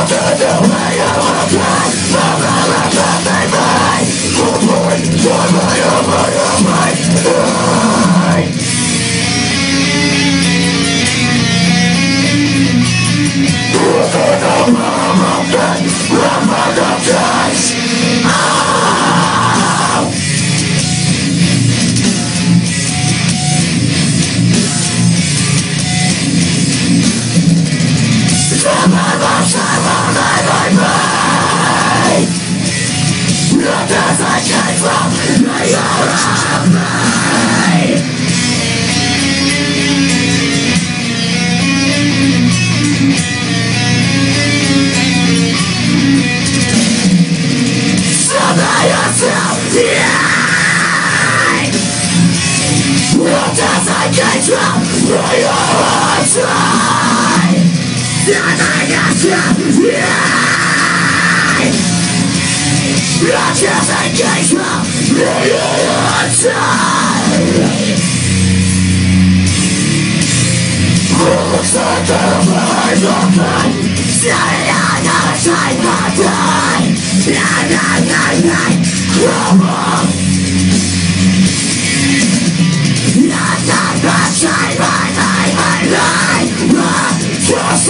about that now. myself die What does I get from my own I myself die What does I get from my own? Looks I'm eyes open Stay on the side of my I'm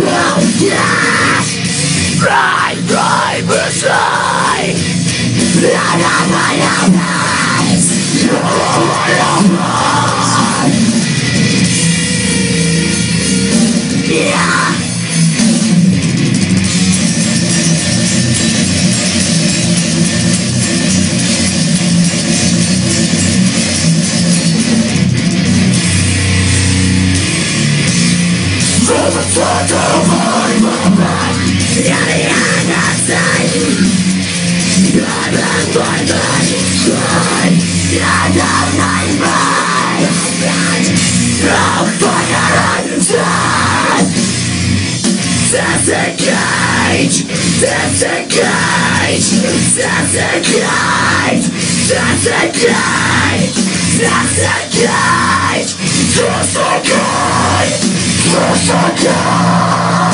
cage Right, right beside La la la la la La la la From the top of my mind Yeah,